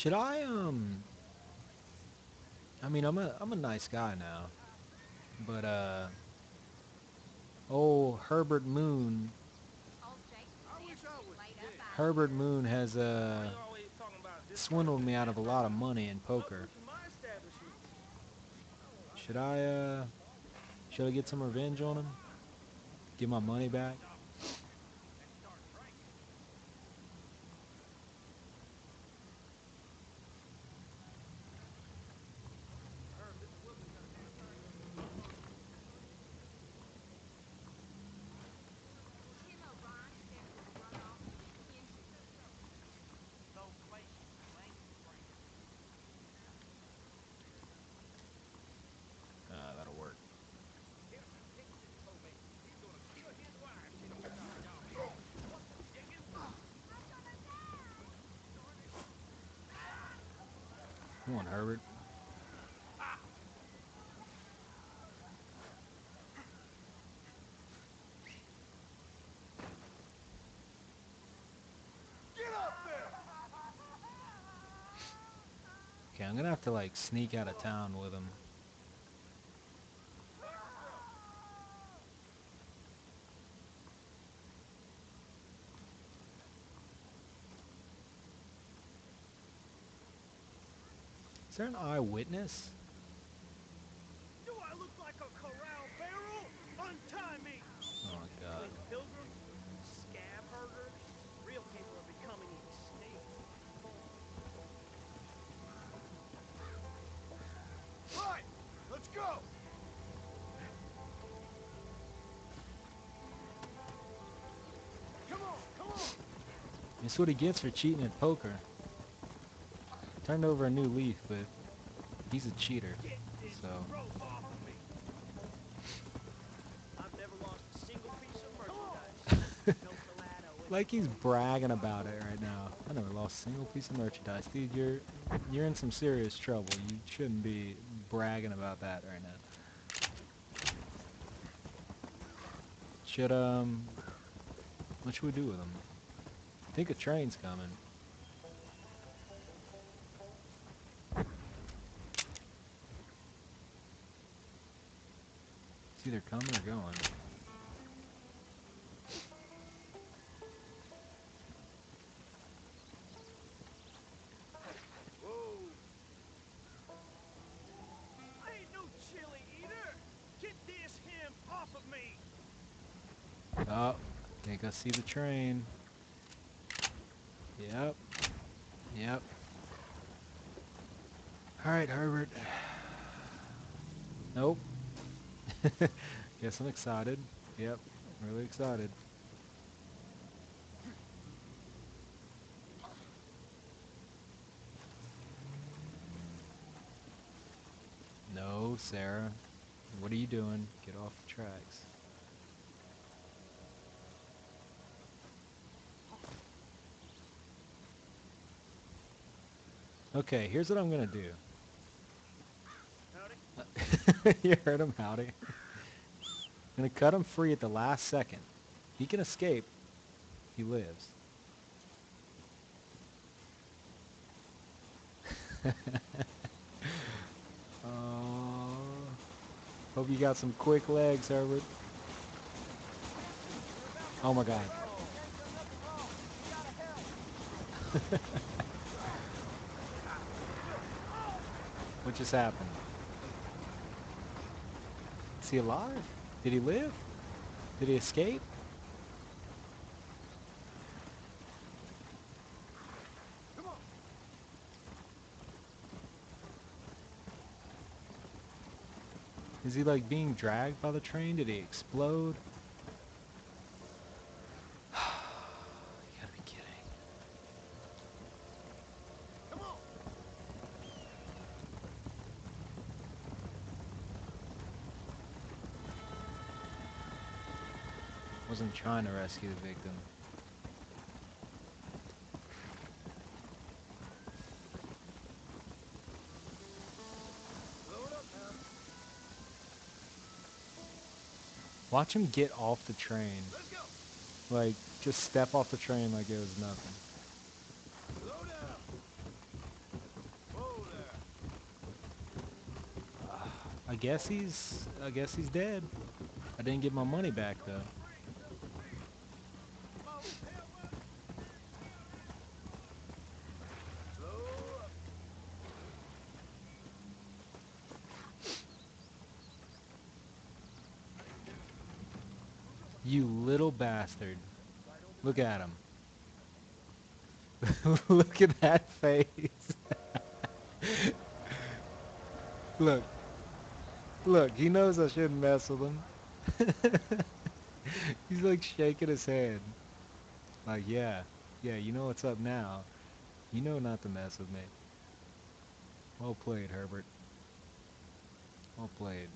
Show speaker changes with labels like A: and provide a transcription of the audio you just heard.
A: Should I, um... I mean, I'm a, I'm a nice guy now. But, uh... Oh, Herbert Moon. Herbert Moon has, uh... Swindled me out of a lot of money in poker. Should I, uh... Should I get some revenge on him? Get my money back? Come on, Herbert. Okay, I'm gonna have to like sneak out of town with him. Is there an eyewitness?
B: Do I look like a corral barrel? Untie me!
A: Oh my god.
B: Like pilgrim, scab herder, real people are becoming extinct.
C: Right, let's go. Come on, come on.
A: That's what he gets for cheating at poker. Turned over a new leaf, but he's a cheater. So. Like he's bragging about it right now. I never lost a single piece of merchandise. Dude, you're you're in some serious trouble. You shouldn't be bragging about that right now. Should um what should we do with him? I think a train's coming. It's either coming or going.
C: Whoa.
B: I ain't no chili eater! Get this him off of me!
A: Oh, okay, go see the train. Yep. Yep. Alright, Herbert. Nope. Guess I'm excited. Yep, really excited. No, Sarah. What are you doing? Get off the tracks. Okay, here's what I'm gonna do. You heard him, howdy. Gonna cut him free at the last second. He can escape. He lives. Oh, hope you got some quick legs, Herbert. Oh my god. what just happened? He alive? Did he live? Did he escape? Is he like being dragged by the train? Did he explode? Wasn't trying to rescue the victim. Watch him get off the train. Like, just step off the train like it was nothing. I guess he's, I guess he's dead. I didn't get my money back though. You little bastard. Look at him. Look at that face. Look. Look, he knows I shouldn't mess with him. He's like shaking his head. Like, yeah, yeah, you know what's up now. You know not to mess with me. Well played, Herbert. Well played.